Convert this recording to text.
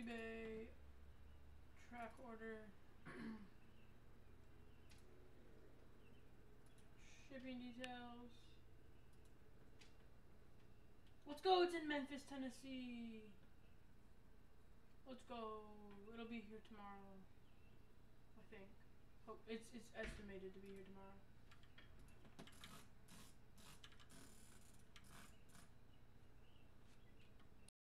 eBay track order shipping details. Let's go, it's in Memphis, Tennessee. Let's go. It'll be here tomorrow. I think. Hope it's it's estimated to be here tomorrow.